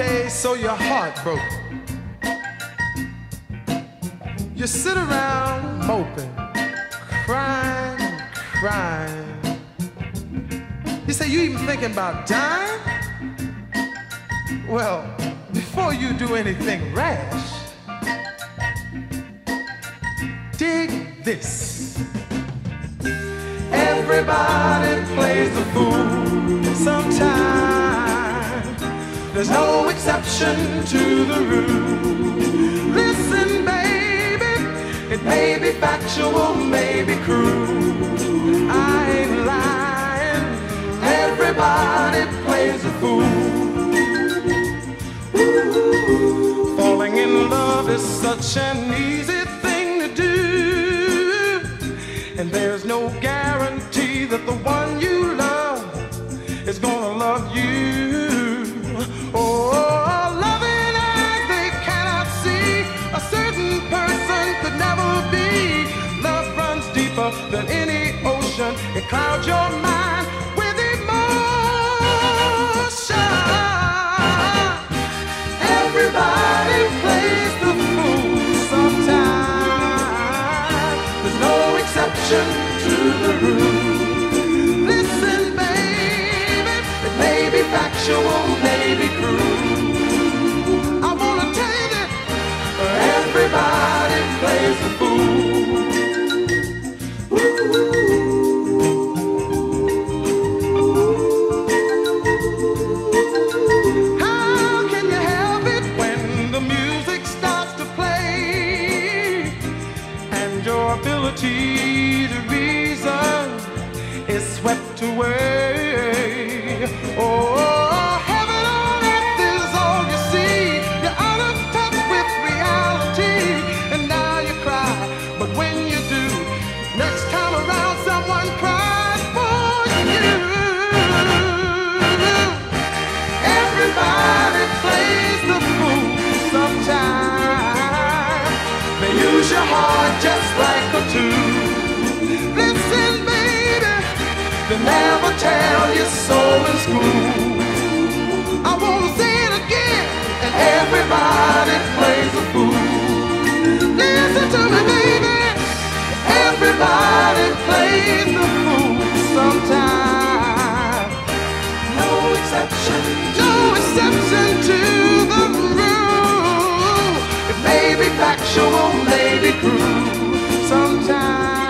Okay, so your heart broke. You sit around moping, crying, crying. You say you even thinking about dying? Well, before you do anything rash, dig this. Everybody plays the fool sometime. There's no exception to the rule. Listen, baby, it may be factual, may be cruel. I ain't lying. Everybody plays the fool. Ooh, falling in love is such an easy clouds your mind and your ability to reason is swept away? Oh, Everybody plays the fool. No exception, no exception to the rule. It may be factual, may be cruel. Sometimes.